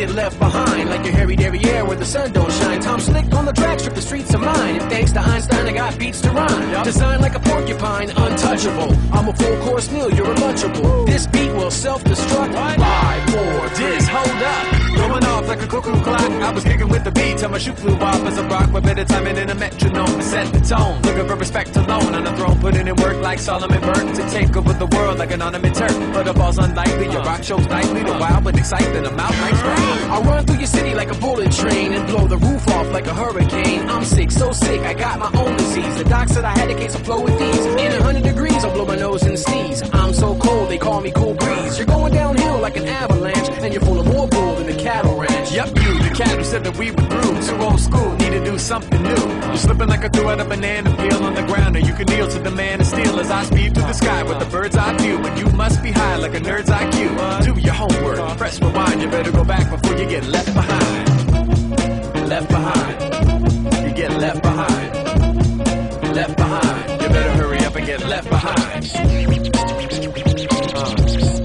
get left behind like a hairy derriere where the sun don't shine. Tom slick on the track, strip the streets of mine. And thanks to Einstein, I got beats to rhyme. Yep. Designed like a porcupine, untouchable. I'm a full course meal, you're a lunchable. This beat will self-destruct. Five Four, dis, hold up. Going off like a cuckoo clock. I was kicking with the beat till my shoe flew off as a rock. With better timing in a metronome to set the tone. Looking for respect alone on the throne, putting in work like Solomon Burke to take over the world like an ornament turf. But the ball's unlikely. Your rock shows nightly. The wild but exciting. I'm out like spring. I'll run through your city like a bullet train and blow the roof off like a hurricane. I'm sick, so sick, I got my own disease. The doc said I had a case of flow with these. In a hundred degrees, I'll blow my nose and sneeze. I'm so cold, they call me cool bull than the cattle ranch. Yup, you, the cat who said that we were through. Too old school, need to do something new. You're slipping like I threw out a banana peel on the ground, and you can kneel to the man of steel as I speed through the sky with the bird's eye view. And you must be high like a nerd's IQ. Do your homework, press rewind. You better go back before you get left behind. Left behind. You get left behind. Left behind. You better hurry up and get left behind. I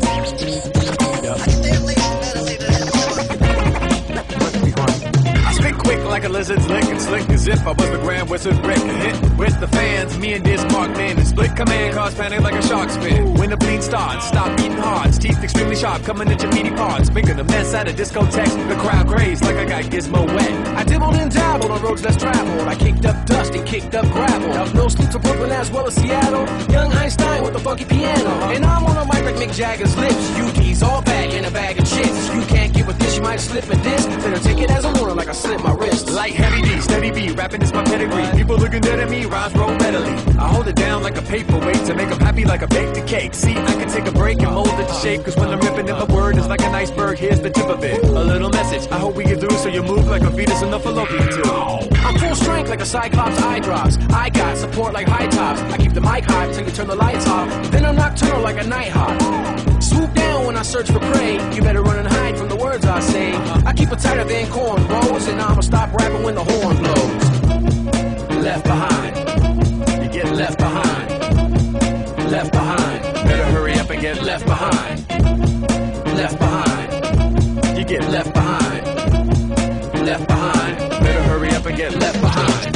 lizard's lick and slick as if I was the grand wizard Rick. Hit with the fans, me and this mark man and split command cause panic like a shark spin. When the bleed starts, stop beating hearts, teeth extremely sharp, coming at your meaty parts, making a mess out of discotheques. The crowd crazed like I got gizmo wet. I dibbled and dabbled on roads less traveled. I kicked up dust and kicked up gravel. Up no sleep to Brooklyn as well as Seattle. Young Einstein with a funky piano. And I'm on a mic like Mick Jagger's lips. UD's all back in a bag of chips. You can't get with this, you might slip a disc. Better take it as a warning like I slip my wrist. Like heavy D, steady B, rapping is my pedigree. People looking dead at me, rhymes roll readily. I hold it down like a paperweight to make them happy like a baked cake. See, I can take a break and mold it to shape, cause when I'm ripping in my word, it's like an iceberg. Here's the tip of it. A little message, I hope we get through so you move like a fetus in the fallopian tube. I'm full strength like a Cyclops eye drops. I got support like high tops. I keep the mic high until you turn the lights off. Then I'm nocturnal like a nighthawk. Swoop down when I search for prey. You better run and hide from the words I say. I keep it tighter than corn and I'ma stop rapping when the horn blows. Left behind. You get left behind. Left behind. Better hurry up and get left behind. Left behind. You get left behind. Left behind. Better hurry up and get left behind.